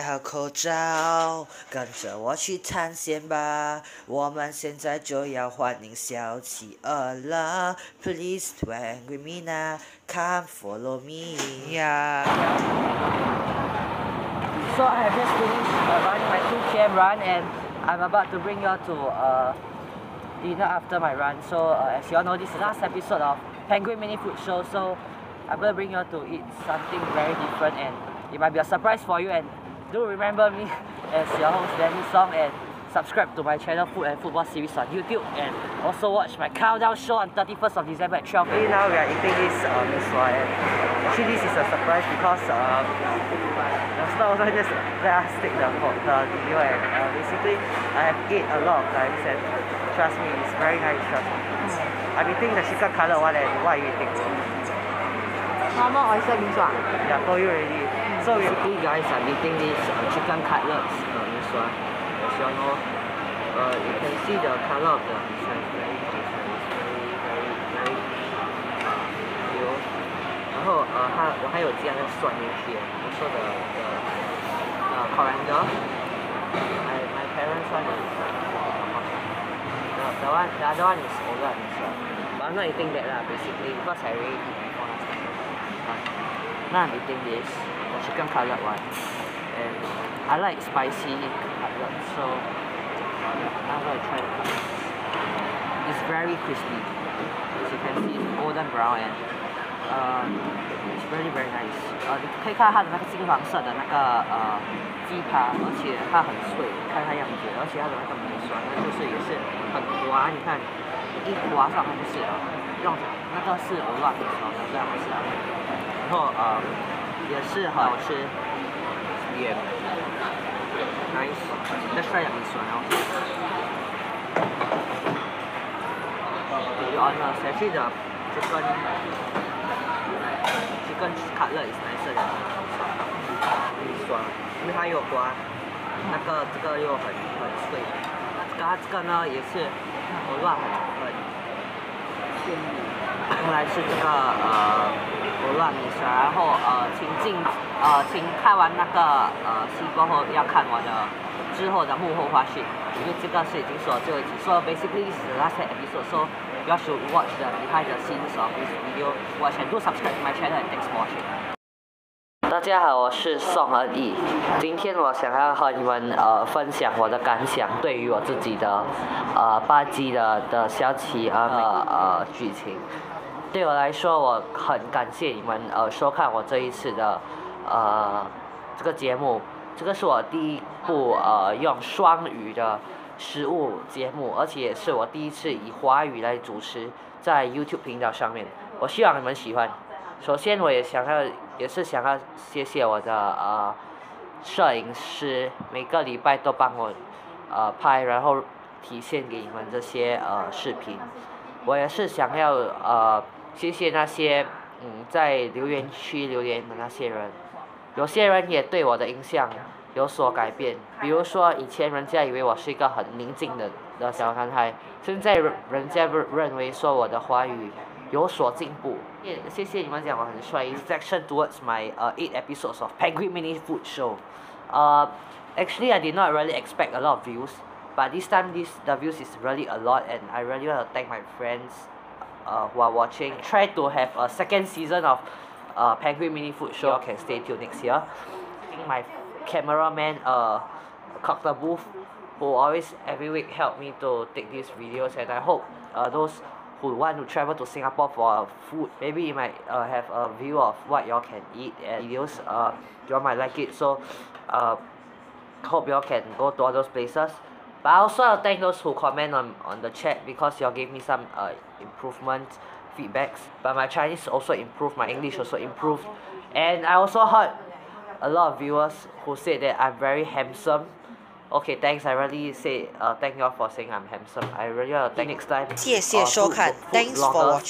好口罩，跟着我去探险吧！我们现在就要欢迎小企鹅了。Please swing with me now, come follow me. Yeah. So I have just finished uh, running my 2 km run and I'm about to bring you all to uh, dinner after my run. So uh, as you all know, this is the last episode of Penguin Mini Food Show. So I'm gonna bring you all to eat something very different and it might be a surprise for you and do remember me as your host Danny Song and subscribe to my channel Food and Football Series on YouTube and also watch my countdown show on 31st of December at 12 p.m. Now we are eating this uh, miswa and actually this is a surprise because um, the store owner just let us take the, the video and uh, basically I have ate a lot of times and trust me it's very nice trust me. I'm eating the chicken cutlet one and what are you eating? Normal oyster miswa. Yeah, told you already. So basically guys, I'm eating this uh, chicken cutlets uh, miswa. As you all know, uh, you can see the color of the miswa is very nice and it's very very very you 然后呃它我还有加那个蒜进去，also the the uh, coriander. My my parents one is uh, the, the one the other one is older miswa. But I'm not eating that lah basically because I already eat before last time. But now I'm eating this the chicken cutlet one and I like spicy cutlet so I'm gonna try it it's very crispy as you can see it's golden brown and uh, it's really very nice 呃你可以看到它的那个金黄色的那个呃鸡扒而且它很脆看它样子而且它的那个米酸呢就是也是很滑你看 一服啊，上还是啊，用着那个是我乱的时候的，这样子啊。然后呃，也是好吃。Yeah，nice。That's right，你说呢？有啊，那谁记得这根？乐也是蓝色的，很爽，因为它有瓜，那个这个又很很脆。这个这个呢也是，我乱很。很鲜用来是这个呃鹅卵米酸，然后呃请进呃请看完那个呃戏过后要看我的之后的幕后花絮，因为这个是已经说最后一集。So basically the last episode，so you should watch the behind the scenes of this video. Watch and do subscribe to my channel and thanks for watching. 大家好，我是宋恩义。今天我想要和你们呃分享我的感想，对于我自己的呃八集的的小企鹅的呃剧情。对我来说，我很感谢你们呃收看我这一次的呃这个节目。这个是我第一部呃用双语的实物节目，而且也是我第一次以华语来主持在 YouTube 频道上面。我希望你们喜欢。首先，我也想要，也是想要谢谢我的呃摄影师，每个礼拜都帮我呃拍，然后体现给你们这些呃视频。我也是想要呃谢谢那些嗯在留言区留言的那些人，有些人也对我的印象有所改变。比如说，以前人家以为我是一个很宁静的的小男孩，现在人人家认认为说我的华语。有所进步。也谢谢你们讲我很帅。Section towards my uh, eight episodes of Penguin Mini Food Show. Uh, actually, I did not really expect a lot of views, but this time this the views is really a lot, and I really want to thank my friends uh, who are watching. Try to have a second season of uh, Penguin Mini Food Show. You can stay till next year. My cameraman, uh, Cocktail Booth, who always every week help me to take these videos, and I hope uh, those who want to travel to Singapore for food, maybe you might uh, have a view of what y'all can eat and videos. Uh, y'all might like it. So, uh, hope y'all can go to all those places. But I also to thank those who comment on, on the chat because y'all gave me some uh, improvement feedbacks. But my Chinese also improved, my English also improved. And I also heard a lot of viewers who said that I'm very handsome Okay, thanks. I really say uh thank you all for saying I'm handsome. I really want to thank next time. 谢谢 uh, 收 food- 看 food Thanks for blogger watching.